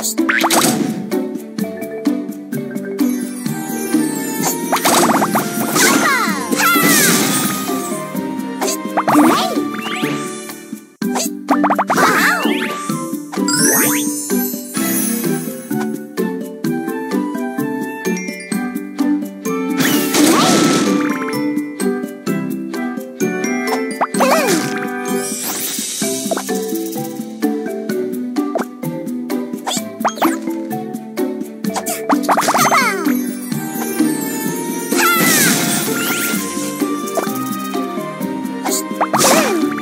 next. Ten.